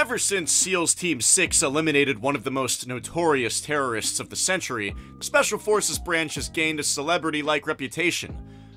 Ever since SEALs Team 6 eliminated one of the most notorious terrorists of the century, the Special Forces branch has gained a celebrity-like reputation.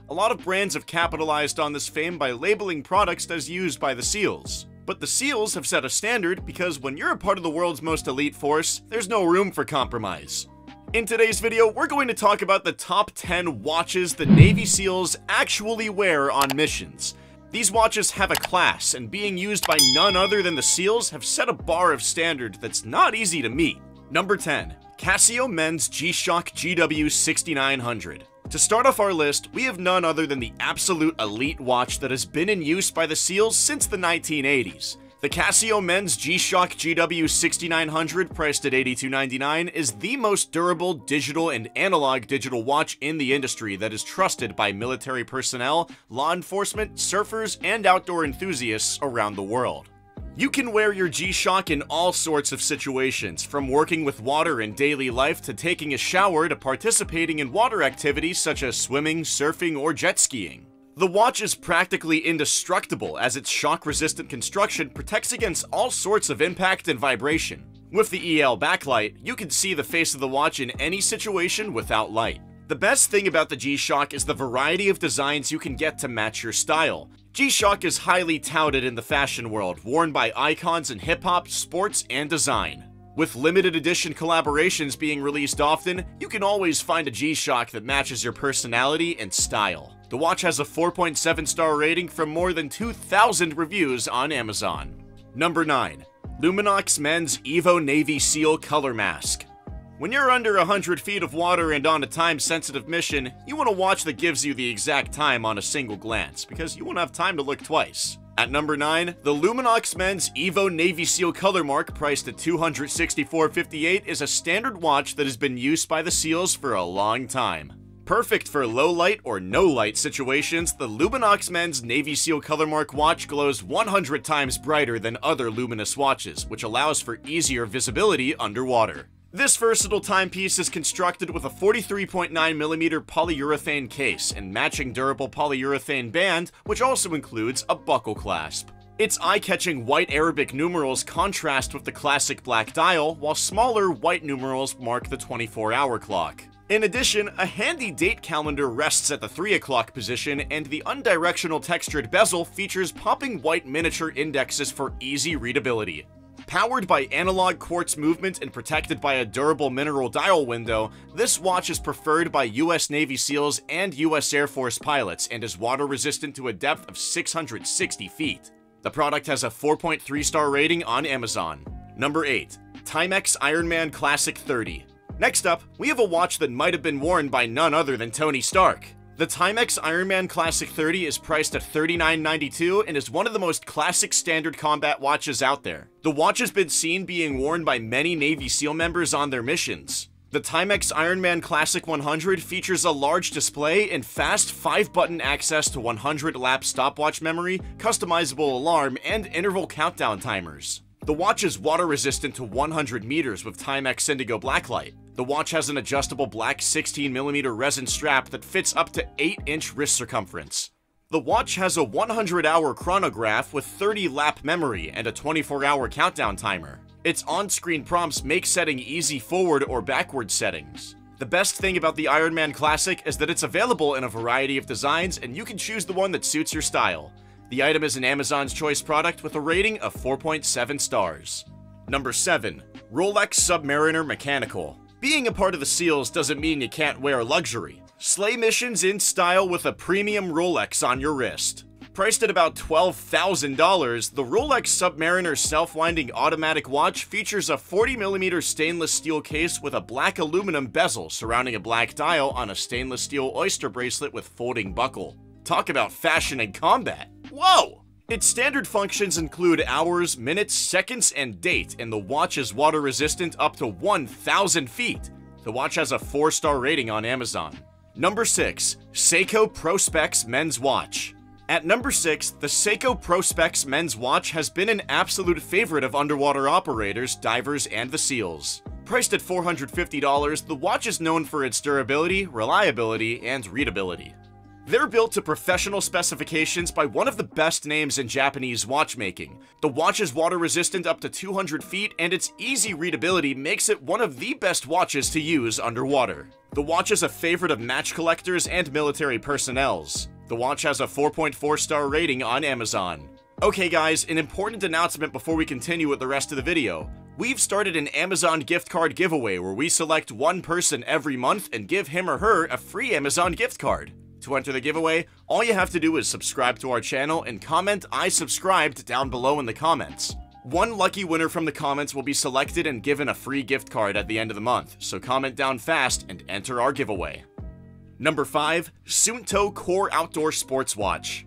A lot of brands have capitalized on this fame by labeling products as used by the SEALs. But the SEALs have set a standard because when you're a part of the world's most elite force, there's no room for compromise. In today's video, we're going to talk about the top 10 watches the Navy SEALs actually wear on missions. These watches have a class, and being used by none other than the SEALs have set a bar of standard that's not easy to meet. Number 10. Casio Men's G-Shock GW 6900. To start off our list, we have none other than the absolute elite watch that has been in use by the SEALs since the 1980s. The Casio Men's G-Shock GW 6900, priced at $82.99, is the most durable digital and analog digital watch in the industry that is trusted by military personnel, law enforcement, surfers, and outdoor enthusiasts around the world. You can wear your G-Shock in all sorts of situations, from working with water in daily life to taking a shower to participating in water activities such as swimming, surfing, or jet skiing. The watch is practically indestructible as its shock-resistant construction protects against all sorts of impact and vibration. With the EL backlight, you can see the face of the watch in any situation without light. The best thing about the G-Shock is the variety of designs you can get to match your style. G-Shock is highly touted in the fashion world, worn by icons in hip-hop, sports, and design. With limited edition collaborations being released often, you can always find a G-Shock that matches your personality and style. The watch has a 4.7 star rating from more than 2,000 reviews on Amazon. Number 9. Luminox Men's Evo Navy SEAL Color Mark. When you're under 100 feet of water and on a time-sensitive mission, you want a watch that gives you the exact time on a single glance, because you won't have time to look twice. At number 9, the Luminox Men's Evo Navy SEAL Color Mark, priced at $264.58, is a standard watch that has been used by the SEALs for a long time. Perfect for low light or no light situations, the Luminox Men's Navy SEAL Color Mark watch glows 100 times brighter than other luminous watches, which allows for easier visibility underwater. This versatile timepiece is constructed with a 43.9mm polyurethane case and matching durable polyurethane band, which also includes a buckle clasp. Its eye-catching white Arabic numerals contrast with the classic black dial, while smaller white numerals mark the 24-hour clock. In addition, a handy date calendar rests at the 3 o'clock position, and the undirectional textured bezel features popping white miniature indexes for easy readability. Powered by analog quartz movement and protected by a durable mineral dial window, this watch is preferred by US Navy SEALs and US Air Force pilots and is water resistant to a depth of 660 feet. The product has a 4.3 star rating on Amazon. Number 8. Timex Ironman Classic 30. Next up, we have a watch that might have been worn by none other than Tony Stark. The Timex Ironman Classic 30 is priced at $39.92 and is one of the most classic standard combat watches out there. The watch has been seen being worn by many Navy SEAL members on their missions. The Timex Ironman Classic 100 features a large display and fast 5-button access to 100 lap stopwatch memory, customizable alarm, and interval countdown timers. The watch is water resistant to 100 meters with Timex Indiglo Blacklight. The watch has an adjustable black 16mm resin strap that fits up to 8-inch wrist circumference. The watch has a 100-hour chronograph with 30 lap memory and a 24-hour countdown timer. Its on-screen prompts make setting easy forward or backward settings. The best thing about the Ironman Classic is that it's available in a variety of designs and you can choose the one that suits your style. The item is an Amazon's Choice product with a rating of 4.7 stars. Number 7. Rolex Submariner Mechanical being a part of the SEALs doesn't mean you can't wear luxury. Slay missions in style with a premium Rolex on your wrist. Priced at about $12,000, the Rolex Submariner self-winding automatic watch features a 40mm stainless steel case with a black aluminum bezel surrounding a black dial on a stainless steel oyster bracelet with folding buckle. Talk about fashion and combat. Whoa! Its standard functions include hours, minutes, seconds, and date, and the watch is water resistant up to 1,000 feet. The watch has a 4-star rating on Amazon. Number 6. Seiko Prospex Men's Watch. At number 6, the Seiko Prospex Men's Watch has been an absolute favorite of underwater operators, divers, and the SEALs. Priced at $450, the watch is known for its durability, reliability, and readability. They're built to professional specifications by one of the best names in Japanese watchmaking. The watch is water resistant up to 200 feet, and its easy readability makes it one of the best watches to use underwater. The watch is a favorite of match collectors and military personnels. The watch has a 4.4 star rating on Amazon. Okay guys, an important announcement before we continue with the rest of the video. We've started an Amazon gift card giveaway where we select one person every month and give him or her a free Amazon gift card. To enter the giveaway, all you have to do is subscribe to our channel and comment I subscribed down below in the comments. One lucky winner from the comments will be selected and given a free gift card at the end of the month, so comment down fast and enter our giveaway. Number 5. Suunto Core Outdoor Sports Watch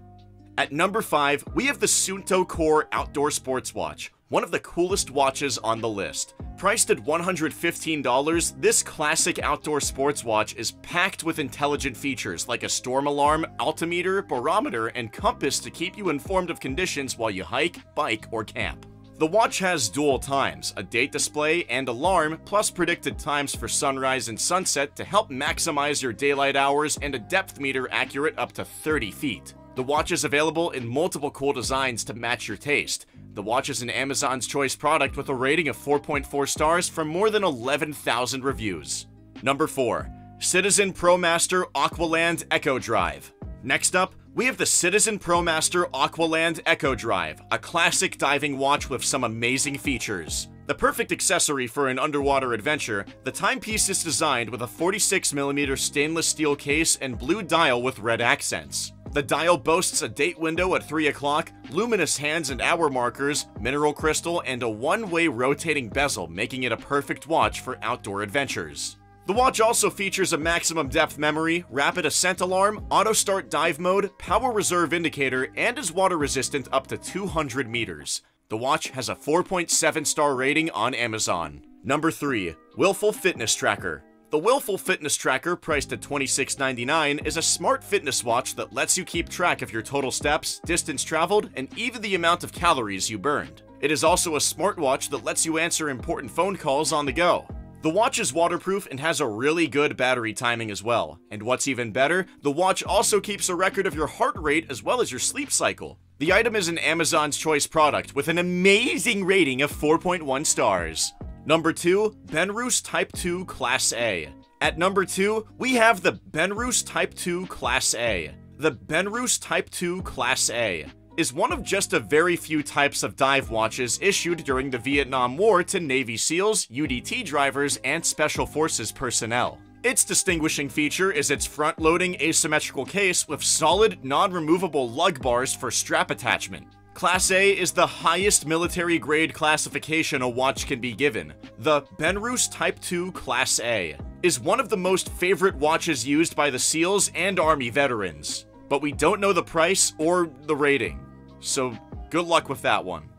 At number 5, we have the Suunto Core Outdoor Sports Watch, one of the coolest watches on the list. Priced at $115, this classic outdoor sports watch is packed with intelligent features like a storm alarm, altimeter, barometer, and compass to keep you informed of conditions while you hike, bike, or camp. The watch has dual times, a date display and alarm, plus predicted times for sunrise and sunset to help maximize your daylight hours and a depth meter accurate up to 30 feet. The watch is available in multiple cool designs to match your taste, the watch is an Amazon's Choice product with a rating of 4.4 stars from more than 11,000 reviews. Number 4. Citizen ProMaster Aqualand Eco-Drive. Next up, we have the Citizen ProMaster Aqualand Eco-Drive, a classic diving watch with some amazing features. The perfect accessory for an underwater adventure, the timepiece is designed with a 46mm stainless steel case and blue dial with red accents. The dial boasts a date window at 3 o'clock, luminous hands and hour markers, mineral crystal, and a one-way rotating bezel, making it a perfect watch for outdoor adventures. The watch also features a maximum depth memory, rapid ascent alarm, auto start dive mode, power reserve indicator, and is water resistant up to 200 meters. The watch has a 4.7 star rating on Amazon. Number 3. Willful Fitness Tracker the Willful Fitness Tracker, priced at $26.99, is a smart fitness watch that lets you keep track of your total steps, distance traveled, and even the amount of calories you burned. It is also a smartwatch that lets you answer important phone calls on the go. The watch is waterproof and has a really good battery timing as well. And what's even better, the watch also keeps a record of your heart rate as well as your sleep cycle. The item is an Amazon's Choice product with an amazing rating of 4.1 stars. Number 2, Benrus Type 2 Class A. At number 2, we have the Benrus Type 2 Class A. The Benrus Type 2 Class A is one of just a very few types of dive watches issued during the Vietnam War to Navy SEALs, UDT drivers, and Special Forces personnel. Its distinguishing feature is its front-loading asymmetrical case with solid, non-removable lug bars for strap attachment. Class A is the highest military grade classification a watch can be given. The Benrus Type 2 Class A is one of the most favorite watches used by the SEALs and Army veterans, but we don't know the price or the rating, so good luck with that one.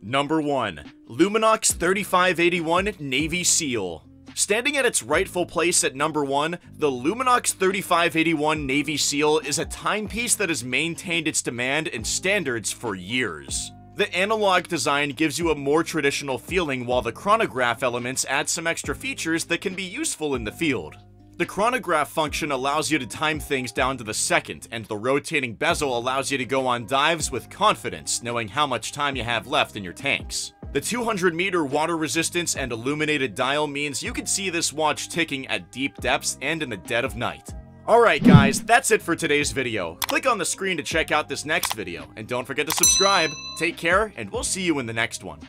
Number 1. Luminox 3581 Navy SEAL Standing at its rightful place at number 1, the Luminox 3581 Navy SEAL is a timepiece that has maintained its demand and standards for years. The analog design gives you a more traditional feeling while the chronograph elements add some extra features that can be useful in the field. The chronograph function allows you to time things down to the second, and the rotating bezel allows you to go on dives with confidence, knowing how much time you have left in your tanks. The 200 meter water resistance and illuminated dial means you can see this watch ticking at deep depths and in the dead of night. Alright guys, that's it for today's video. Click on the screen to check out this next video, and don't forget to subscribe. Take care, and we'll see you in the next one.